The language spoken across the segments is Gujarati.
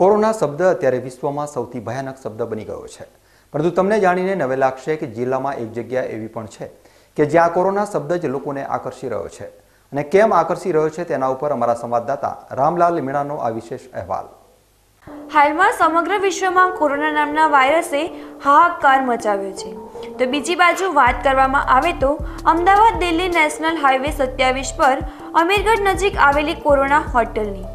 કોરોના શબ્દ અત્યારે વિશ્વમાં સૌથી ભયાનક શબ્દ બની ગયો છે. પરંતુ તમને જાણીને નવે લાગશે કે જિલ્લામાં એક જગ્યા એવી પણ છે કે જ્યાં કોરોના શબ્દ જ લોકોને આકર્ષી રહ્યો છે. અને કેમ આકર્ષી રહ્યો છે તેના ઉપર અમારા સંવાદદાતા રામલાલ મીણાનો આ વિશેષ અહેવાલ. હાલમાં સમગ્ર વિશ્વમાં કોરોના નામના વાયરસે હાહાકાર મચાવ્યો છે. તો બીજી બાજુ વાત કરવામાં આવે તો અમદાવાદ દિલ્હી નેશનલ હાઈવે સત્યાવીસ પર અમીરગઢ નજીક આવેલી કોરોના હોટલની.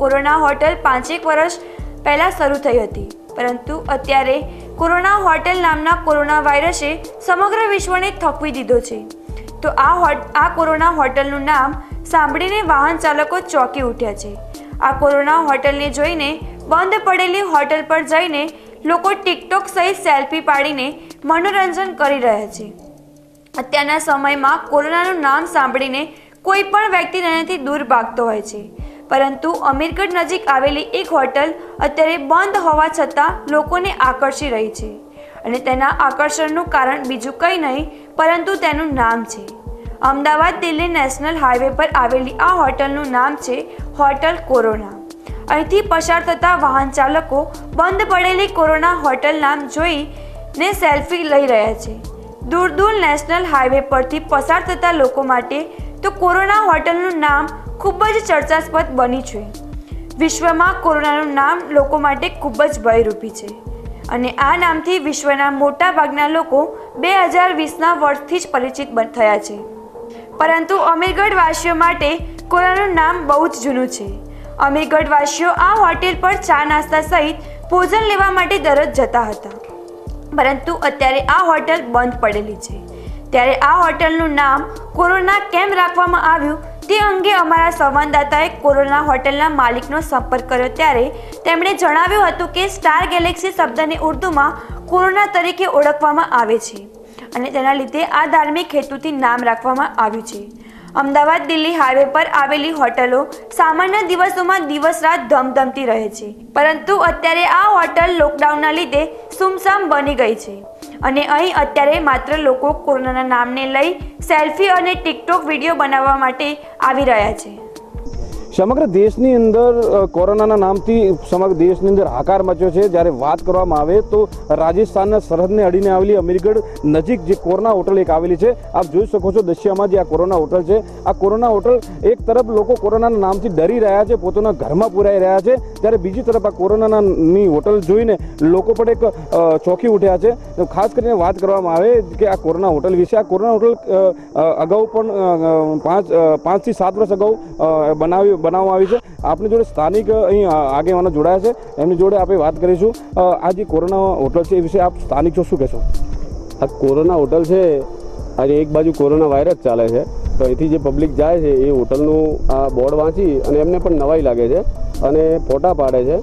કોરોના હોટલ પાંચેક વર્ષ પહેલાં શરૂ થઈ હતી. પરંતુ અત્યારે કોરોના હોટેલ નામના કોરોના વાયરસે સમગ્ર વિશ્વને થકવી દીધો છે. તો આ હોટ આ કોરોના હોટલનું નામ સાંભળીને વાહન ચાલકો ચોંકી ઉઠ્યા છે. આ કોરોના હોટલને જોઈને બંધ પડેલી હોટલ પર જઈને લોકો ટિકટોક સહિત સેલ્ફી પાડીને મનોરંજન કરી રહ્યા છે. અત્યારના સમયમાં કોરોનાનું નામ સાંભળીને કોઈ પણ વ્યક્તિ તેનાથી દૂર ભાગતો હોય છે. પરંતુ અમીરગઢ નજીક આવેલી એક હોટલ અત્યારે બંધ હોવા છતાં લોકોને આકર્ષી રહી છે અને તેના આકર્ષણનું કારણ બીજું કંઈ નહીં, પરંતુ તેનું નામ છે. અમદાવાદ દિલ્હી નેશનલ હાઈવે પર આવેલી આ હોટલનું નામ છે હોટલ કોરોના. અહીંથી પસાર થતા વાહન ચાલકો બંધ પડેલી કોરોના હોટલ નામ જોઈને સેલ્ફી લઈ રહ્યા છે. દૂર દૂર નેશનલ હાઈવે પરથી પસાર થતા લોકો માટે તો કોરોના હોટલનું નામ ખૂબ જ ચર્ચાસ્પદ બની છે. વિશ્વમાં કોરોનાનું નામ લોકો માટે ખૂબ જ ભયરૂપી છે. અને આ નામથી વિશ્વના મોટા ભાગના લોકો બે હજાર વીસના વર્ષથી જ પરિચિત થયા છે. પરંતુ અમીરગઢવાસીઓ માટે કોરોનાનું નામ બહુ જ જૂનું છે. અમીરગઢવાસીઓ આ હોટેલ પર ચા નાસ્તા સહિત ભોજન લેવા માટે દરરોજ જતા હતા. પરંતુ અત્યારે આ હોટલ બંધ પડેલી છે. ત્યારે આ હોટલનું નામ કોરોના કેમ રાખવામાં આવ્યું તે અંગે અમારા સંવાદદાતાએ કોરોના હોટલના માલિકનો સંપર્ક કર્યો ત્યારે તેમણે જણાવ્યું હતું કે સ્ટાર ગેલેક્સી શબ્દને ઉર્દૂમાં કોરોના તરીકે ઓળખવામાં આવે છે અને તેના લીધે આ ધાર્મિક હેતુથી નામ રાખવામાં આવ્યું છે. અમદાવાદ, દિલ્હી હાઈવે પર આવેલી હોટલો સામાન્ય દિવસોમાં દિવસ રાત ધમધમતી રહે છે, પરંતુ અત્યારે આ હોટલ લોકડાઉનના લીધે સુમસામ બની ગઈ છે. અને અહીં અત્યારે માત્ર લોકો કોરોનાના નામને લઈ સેલ્ફી અને ટિકટોક વીડિયો બનાવવા માટે આવી રહ્યા છે. સમગ્ર દેશની અંદર કોરોનાના નામથી સમગ્ર દેશની અંદર હાકાર મચ્યો છે. જ્યારે વાત કરવામાં આવે તો રાજસ્થાનના સરહદને અડીને આવેલી અમીરગઢ નજીક જે કોરોના હોટલ એક આવેલી છે. આપ જોઈ શકો છો દૃશ્યમાં જે આ કોરોના હોટલ છે. આ કોરોના હોટલ એક તરફ લોકો કોરોનાના નામથી ડરી રહ્યા છે, પોતાના ઘરમાં પુરાઈ રહ્યા છે. ત્યારે બીજી તરફ આ કોરોનાની હોટલ જોઈને લોકો પણ એક ચોંકી ઉઠ્યા છે. ખાસ કરીને વાત કરવામાં આવે કે આ કોરોના હોટલ વિશે. આ કોરોના હોટલ અગાઉ પણ પાંચ પાંચથી સાત વર્ષ અગાઉ બનાવી બનાવવામાં આવી છે. આપણી જોડે સ્થાનિક અહીં આગેવાનો જોડાયા છે. એમની જોડે આપણે વાત કરીશું. આ જે કોરોના હોટલ છે એ વિશે આપ સ્થાનિક છો, શું કહેશો? આ કોરોના હોટલ છે, આજે એક બાજુ કોરોના વાયરસ ચાલે છે. તો અહીંથી જે પબ્લિક જાય છે, એ હોટલનું આ બોર્ડ વાંચી અને એમને પણ નવાઈ લાગે છે અને ફોટા પાડે છે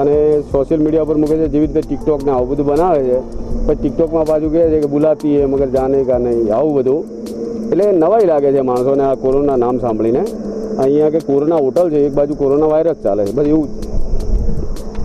અને સોશિયલ મીડિયા પર મૂકે છે, જેવી રીતે ટિકટોકને આવું બધું બનાવે છે. પછી ટિકટોકમાં પાછું કહે છે કે બુલાતી હે, મગર જાને કા નહીં, આવું બધું. એટલે નવાઈ લાગે છે માણસોને આ કોરોના નામ સાંભળીને. અહીંયા કે કોરોના હોટલ છે, એક બાજુ કોરોના વાયરસ ચાલે છે, બસ એવું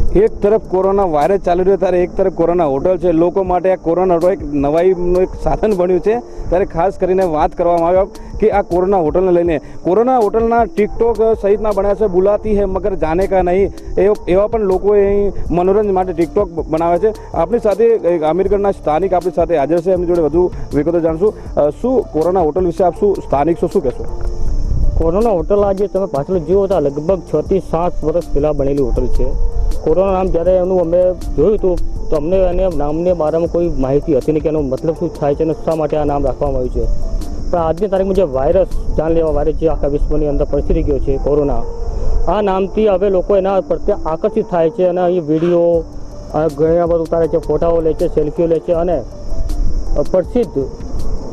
એક તરફ કોરોના વાયરસ ચાલી રહ્યો ત્યારે એક તરફ કોરોના હોટલ છે. લોકો માટે આ કોરોના એક નવાઈનું એક સાધન બન્યું છે. ત્યારે ખાસ કરીને વાત કરવામાં આવ્યો કે આ કોરોના હોટલને લઈને. કોરોના હોટલના ટિકટોક સહિતના બન્યા છે, બુલાતી હે મગર જાને કા નહીં. એવ- પણ લોકો અહીં મનોરંજન માટે ટિકટોક બનાવે છે. આપણી સાથે એક અમીરગઢના સ્થાનિક આપણી સાથે હાજર છે, એમની જોડે વધુ વિગતો જાણશું. શું કોરોના હોટલ વિશે આપ શું સ્થાનિક શું શું કહેશો? કોરોના હોટલ આજે તમે પાછળ જુઓ તો લગભગ છ થી સાત વર્ષ પહેલાં બનેલી હોટલ છે. કોરોના નામ જ્યારે એનું અમે જોયું હતું, તો અમને એને નામને બારામાં કોઈ માહિતી હતી નહીં કે એનો મતલબ શું થાય છે અને શા માટે આ નામ રાખવામાં આવ્યું છે. પણ આજની તારીખમાં જે વાયરસ જાનલેવા વાયરસ જે આખા વિશ્વની અંદર પ્રસરી ગયો છે કોરોના. આ નામથી હવે લોકો એના પ્રત્યે આકર્ષિત થાય છે અને અહીં વીડિયો ઘણા બધા ઉતારે છે, ફોટાઓ લે છે, સેલ્ફીઓ લે છે અને પ્રસિદ્ધ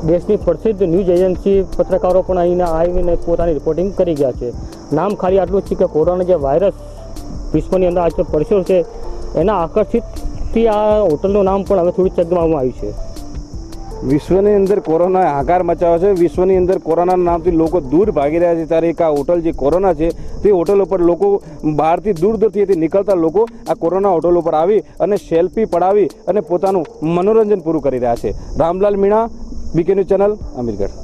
દેશની પ્રસિદ્ધ ન્યૂઝ એજન્સી પત્રકારો પણ અહીંના આવીને પોતાની રિપોર્ટિંગ કરી ગયા છે. નામ ખાલી આટલું છે કે કોરોના જે વાયરસ વિશ્વની અંદર આજે પરસ્યો છે, એના આકર્ષિતથી આ હોટલનું નામ પણ હવે થોડું ચગમાવવામાં આવ્યું છે. વિશ્વની અંદર કોરોના હાકાર મચાવ્યો છે. વિશ્વની અંદર કોરોનાના નામથી લોકો દૂર ભાગી રહ્યા છે. ત્યારે એક આ હોટલ જે કોરોના છે, તે હોટલ ઉપર લોકો બહારથી દૂર દૂરથી નીકળતા લોકો આ કોરોના હોટલ ઉપર આવી અને સેલ્ફી પડાવી અને પોતાનું મનોરંજન પૂરું કરી રહ્યા છે. Ramlal Meena BK news channel Amirgadh